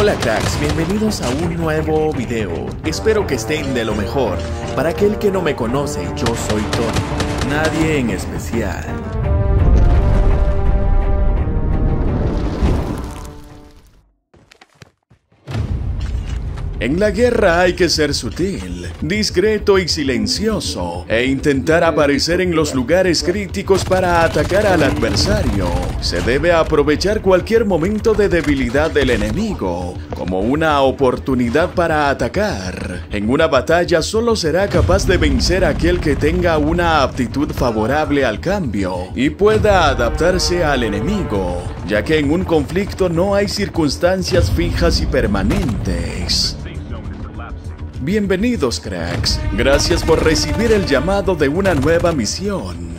Hola cracks, bienvenidos a un nuevo video. Espero que estén de lo mejor. Para aquel que no me conoce, yo soy Tony. Nadie en especial. En la guerra hay que ser sutil, discreto y silencioso, e intentar aparecer en los lugares críticos para atacar al adversario. Se debe aprovechar cualquier momento de debilidad del enemigo como una oportunidad para atacar. En una batalla solo será capaz de vencer aquel que tenga una aptitud favorable al cambio y pueda adaptarse al enemigo, ya que en un conflicto no hay circunstancias fijas y permanentes. Bienvenidos cracks, gracias por recibir el llamado de una nueva misión.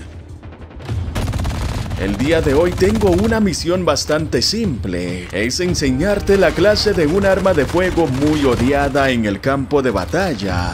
El día de hoy tengo una misión bastante simple, es enseñarte la clase de un arma de fuego muy odiada en el campo de batalla.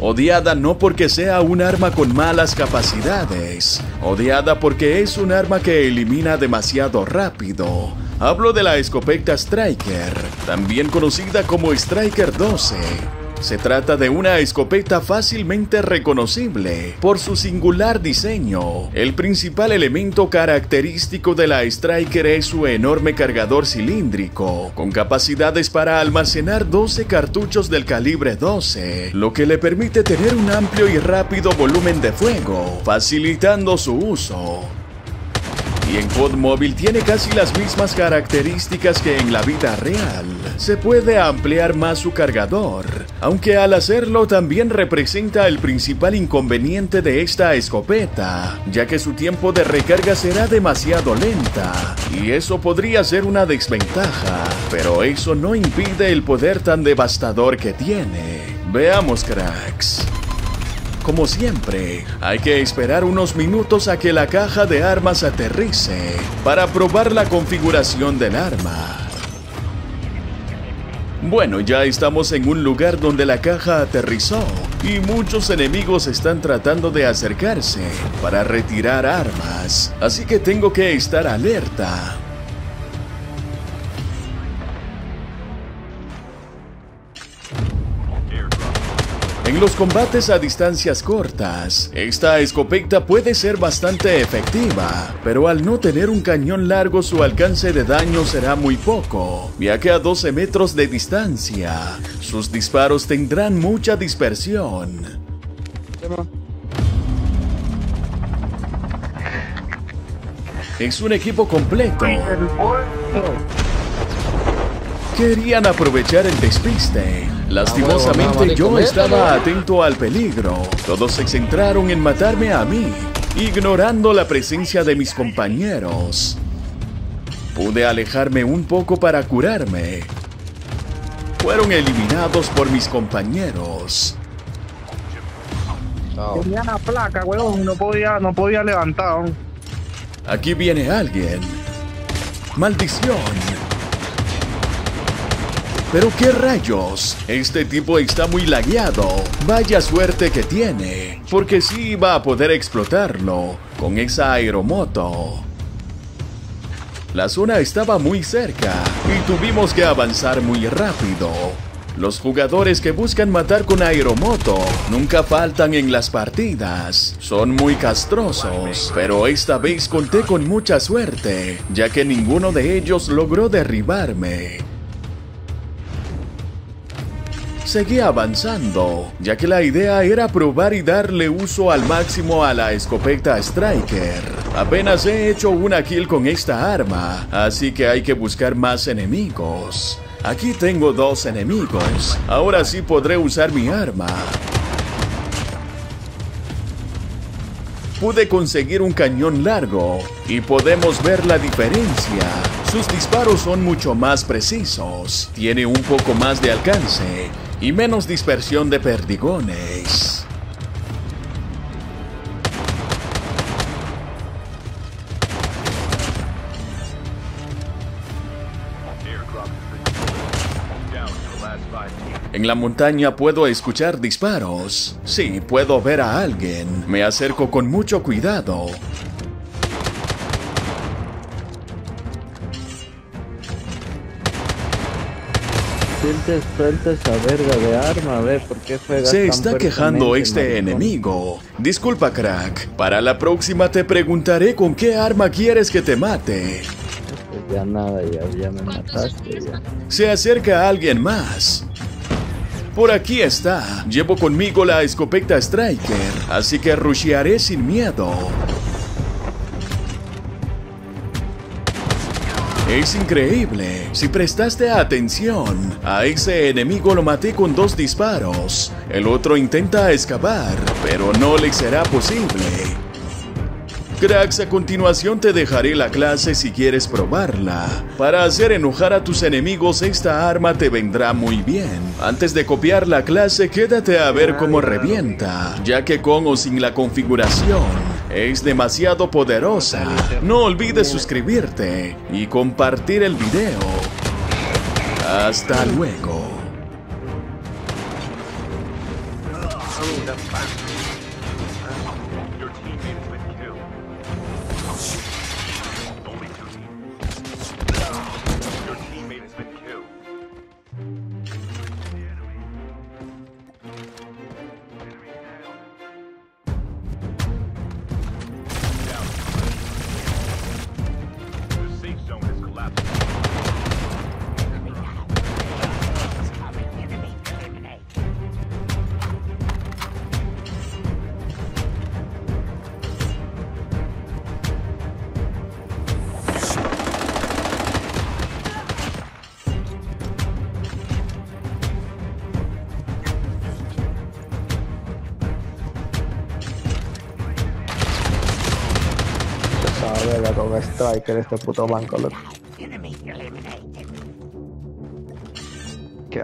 Odiada no porque sea un arma con malas capacidades, odiada porque es un arma que elimina demasiado rápido. Hablo de la escopeta Striker, también conocida como Striker 12. Se trata de una escopeta fácilmente reconocible por su singular diseño. El principal elemento característico de la Striker es su enorme cargador cilíndrico, con capacidades para almacenar 12 cartuchos del calibre 12, lo que le permite tener un amplio y rápido volumen de fuego, facilitando su uso y en Pod móvil tiene casi las mismas características que en la vida real. Se puede ampliar más su cargador, aunque al hacerlo también representa el principal inconveniente de esta escopeta, ya que su tiempo de recarga será demasiado lenta, y eso podría ser una desventaja, pero eso no impide el poder tan devastador que tiene. Veamos cracks. Como siempre, hay que esperar unos minutos a que la caja de armas aterrice para probar la configuración del arma. Bueno, ya estamos en un lugar donde la caja aterrizó y muchos enemigos están tratando de acercarse para retirar armas, así que tengo que estar alerta. En los combates a distancias cortas, esta escopeta puede ser bastante efectiva, pero al no tener un cañón largo su alcance de daño será muy poco, ya que a 12 metros de distancia, sus disparos tendrán mucha dispersión. Es un equipo completo. Querían aprovechar el despiste. Lastimosamente yo estaba atento al peligro. Todos se centraron en matarme a mí, ignorando la presencia de mis compañeros. Pude alejarme un poco para curarme. Fueron eliminados por mis compañeros. Tenía la placa, weón, no podía, no podía levantar. Aquí viene alguien. Maldición. Pero qué rayos, este tipo está muy lagueado. Vaya suerte que tiene, porque sí iba a poder explotarlo con esa aeromoto. La zona estaba muy cerca y tuvimos que avanzar muy rápido. Los jugadores que buscan matar con aeromoto nunca faltan en las partidas. Son muy castrosos, pero esta vez conté con mucha suerte, ya que ninguno de ellos logró derribarme. Seguí avanzando, ya que la idea era probar y darle uso al máximo a la escopeta Striker. Apenas he hecho una kill con esta arma, así que hay que buscar más enemigos. Aquí tengo dos enemigos, ahora sí podré usar mi arma. Pude conseguir un cañón largo y podemos ver la diferencia. Sus disparos son mucho más precisos, tiene un poco más de alcance y menos dispersión de perdigones. En la montaña puedo escuchar disparos. Sí, puedo ver a alguien. Me acerco con mucho cuidado. Matilde, suelta esa verga de arma, a ver, ¿por qué juegas Se tan está quejando este maricón? enemigo. Disculpa, crack. Para la próxima te preguntaré con qué arma quieres que te mate. Pues ya nada, ya, ya me mataste, ya. Se acerca alguien más. Por aquí está. Llevo conmigo la escopeta Striker, así que rushearé sin miedo. Es increíble. Si prestaste atención, a ese enemigo lo maté con dos disparos. El otro intenta escapar, pero no le será posible. Cracks, a continuación te dejaré la clase si quieres probarla. Para hacer enojar a tus enemigos esta arma te vendrá muy bien. Antes de copiar la clase quédate a ver cómo revienta, ya que con o sin la configuración es demasiado poderosa. No olvides suscribirte y compartir el video. Hasta luego. Esa verga con Striker, este puto loco. Qué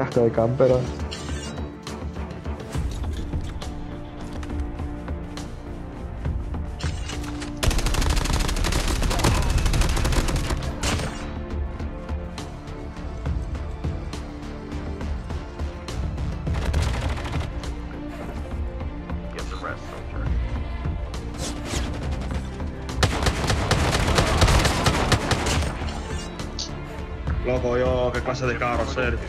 asco de campero. Loco, yo, qué clase de carro, serio.